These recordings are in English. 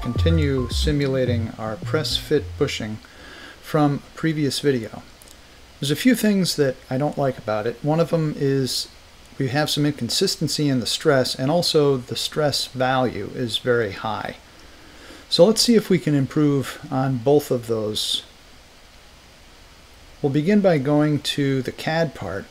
continue simulating our press fit bushing from a previous video. There's a few things that I don't like about it. One of them is we have some inconsistency in the stress and also the stress value is very high. So let's see if we can improve on both of those. We'll begin by going to the CAD part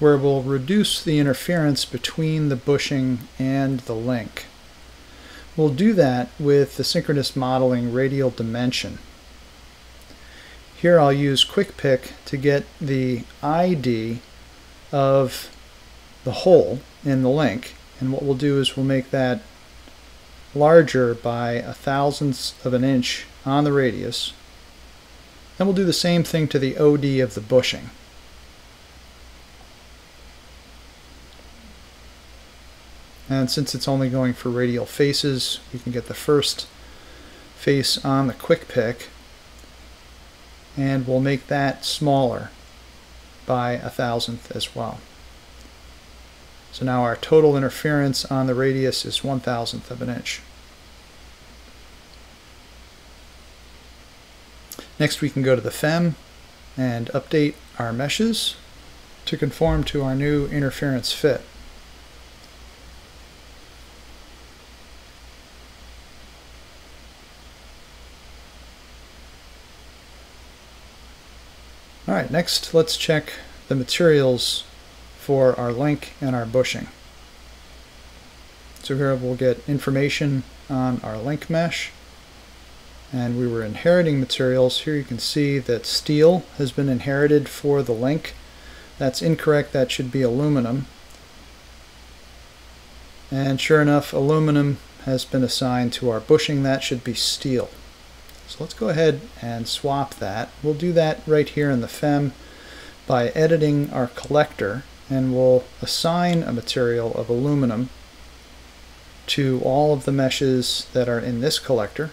where we'll reduce the interference between the bushing and the link. We'll do that with the synchronous modeling radial dimension. Here I'll use Quick Pick to get the ID of the hole in the link and what we'll do is we'll make that larger by a thousandth of an inch on the radius. and we'll do the same thing to the OD of the bushing. And since it's only going for radial faces, we can get the first face on the quick pick and we'll make that smaller by a thousandth as well. So now our total interference on the radius is one thousandth of an inch. Next we can go to the FEM and update our meshes to conform to our new interference fit. Alright, next let's check the materials for our link and our bushing. So here we'll get information on our link mesh and we were inheriting materials. Here you can see that steel has been inherited for the link. That's incorrect, that should be aluminum. And sure enough, aluminum has been assigned to our bushing, that should be steel. So let's go ahead and swap that. We'll do that right here in the FEM by editing our collector and we'll assign a material of aluminum to all of the meshes that are in this collector.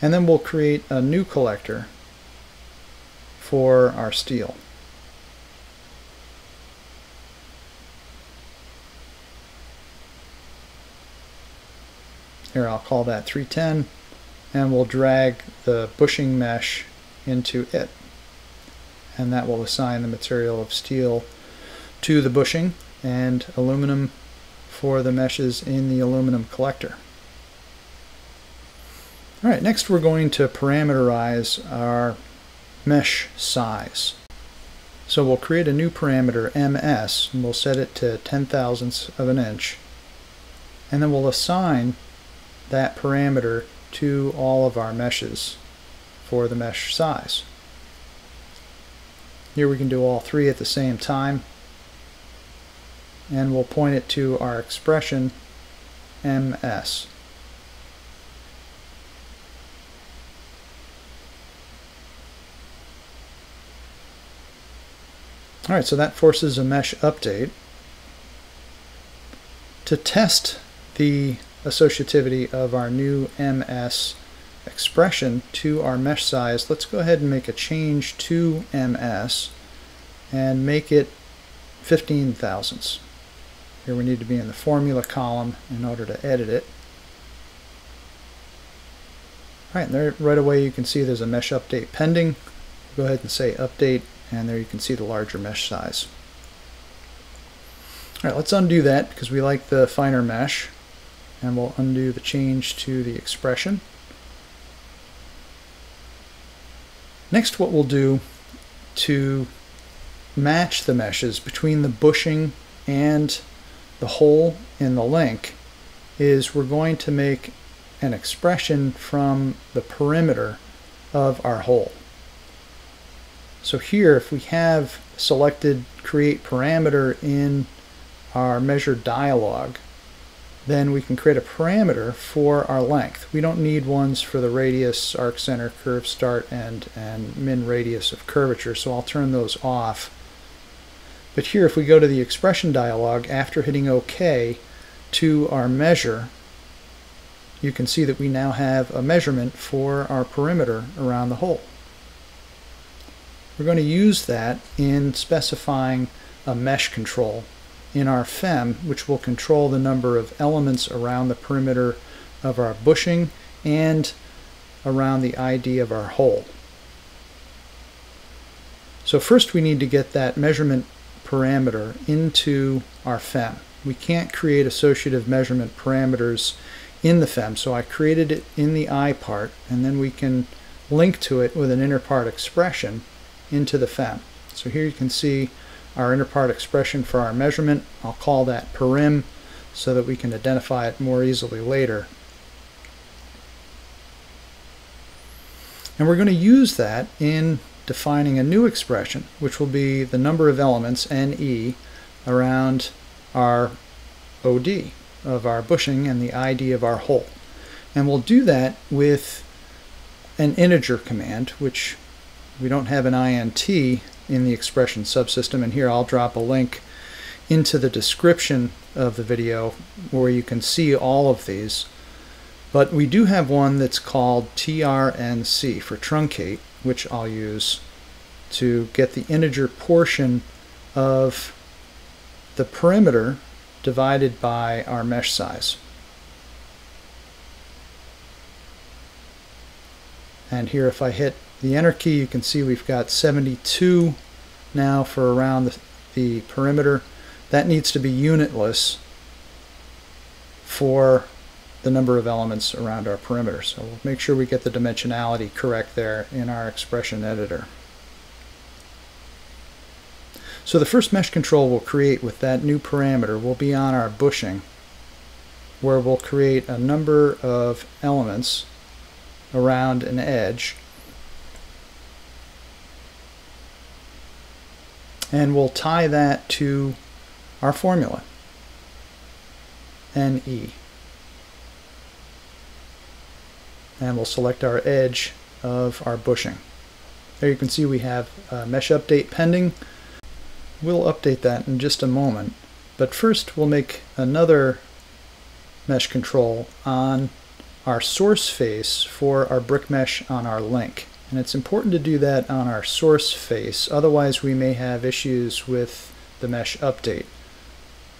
And then we'll create a new collector for our steel. Here I'll call that 310 and we'll drag the bushing mesh into it and that will assign the material of steel to the bushing and aluminum for the meshes in the aluminum collector. Alright, next we're going to parameterize our mesh size. So we'll create a new parameter, ms, and we'll set it to 10 thousandths of an inch. And then we'll assign that parameter to all of our meshes for the mesh size. Here we can do all three at the same time. And we'll point it to our expression ms. Alright, so that forces a mesh update. To test the associativity of our new ms expression to our mesh size, let's go ahead and make a change to ms and make it 15 thousandths. Here we need to be in the formula column in order to edit it. Alright, there right away you can see there's a mesh update pending. Go ahead and say update and there you can see the larger mesh size. Alright, let's undo that because we like the finer mesh and we'll undo the change to the expression. Next what we'll do to match the meshes between the bushing and the hole in the link is we're going to make an expression from the perimeter of our hole. So here if we have selected create parameter in our measure dialog then we can create a parameter for our length. We don't need ones for the radius, arc center, curve start, and, and min radius of curvature, so I'll turn those off. But here, if we go to the expression dialog, after hitting OK to our measure, you can see that we now have a measurement for our perimeter around the hole. We're going to use that in specifying a mesh control in our FEM, which will control the number of elements around the perimeter of our bushing and around the ID of our hole. So first we need to get that measurement parameter into our FEM. We can't create associative measurement parameters in the FEM, so I created it in the I part, and then we can link to it with an interpart expression into the FEM. So here you can see our interpart expression for our measurement. I'll call that perim so that we can identify it more easily later. And we're going to use that in defining a new expression, which will be the number of elements, NE, around our OD of our bushing and the ID of our hole. And we'll do that with an integer command, which we don't have an INT in the expression subsystem. And here I'll drop a link into the description of the video where you can see all of these. But we do have one that's called trnc for truncate, which I'll use to get the integer portion of the perimeter divided by our mesh size. And here if I hit the enter key you can see we've got 72 now for around the, the perimeter. That needs to be unitless for the number of elements around our perimeter. So we'll make sure we get the dimensionality correct there in our expression editor. So the first mesh control we'll create with that new parameter will be on our bushing where we'll create a number of elements around an edge and we'll tie that to our formula NE and we'll select our edge of our bushing. There you can see we have a mesh update pending We'll update that in just a moment, but first we'll make another mesh control on our source face for our brick mesh on our link. And it's important to do that on our source face, otherwise we may have issues with the mesh update.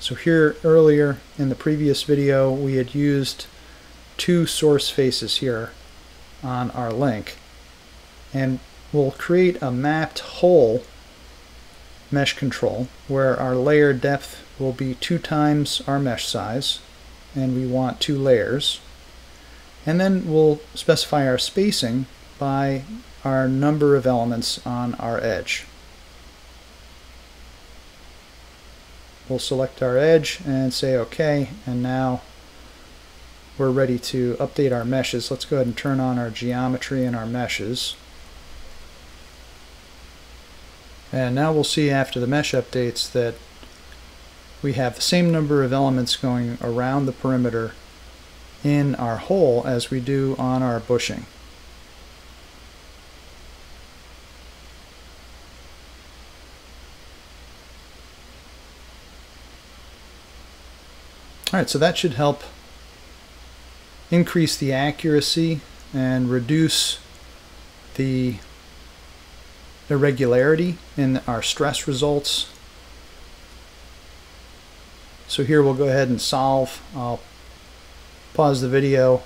So here earlier in the previous video we had used two source faces here on our link and we'll create a mapped hole mesh control where our layer depth will be two times our mesh size and we want two layers and then we'll specify our spacing by our number of elements on our edge. We'll select our edge and say OK and now we're ready to update our meshes. Let's go ahead and turn on our geometry and our meshes. And now we'll see after the mesh updates that we have the same number of elements going around the perimeter in our hole as we do on our bushing. Alright, so that should help increase the accuracy and reduce the irregularity in our stress results. So here we'll go ahead and solve. I'll pause the video,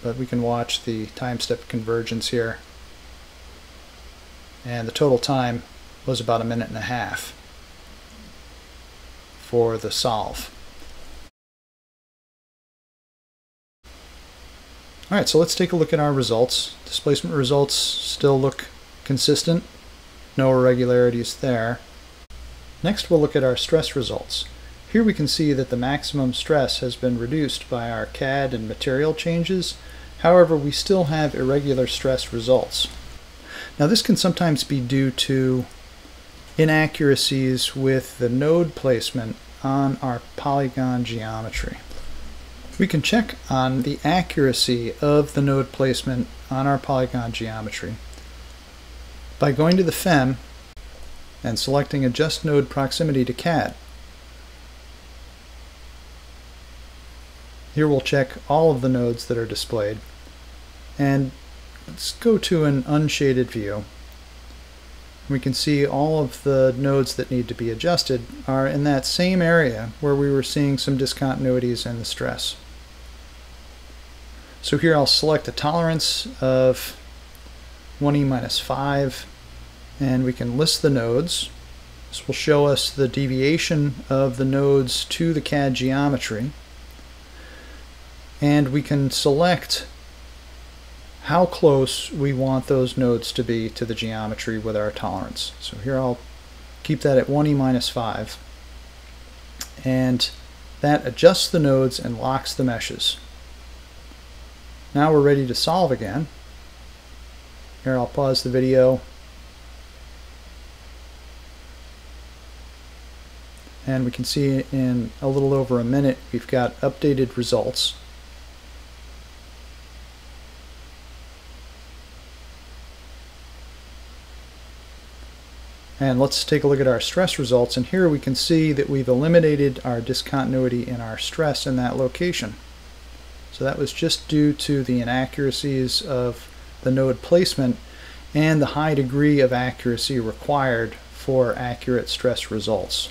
but we can watch the time step convergence here. And the total time was about a minute and a half for the solve. Alright, so let's take a look at our results. Displacement results still look consistent no irregularities there. Next we'll look at our stress results. Here we can see that the maximum stress has been reduced by our CAD and material changes. However, we still have irregular stress results. Now this can sometimes be due to inaccuracies with the node placement on our polygon geometry. We can check on the accuracy of the node placement on our polygon geometry by going to the FEM and selecting Adjust Node Proximity to CAD. Here we'll check all of the nodes that are displayed and let's go to an unshaded view we can see all of the nodes that need to be adjusted are in that same area where we were seeing some discontinuities in the stress. So here I'll select a tolerance of 1e minus 5 and we can list the nodes. This will show us the deviation of the nodes to the CAD geometry and we can select how close we want those nodes to be to the geometry with our tolerance. So here I'll keep that at 1e minus 5 and that adjusts the nodes and locks the meshes. Now we're ready to solve again. Here I'll pause the video and we can see in a little over a minute we've got updated results. And let's take a look at our stress results. And here we can see that we've eliminated our discontinuity in our stress in that location. So that was just due to the inaccuracies of the node placement and the high degree of accuracy required for accurate stress results.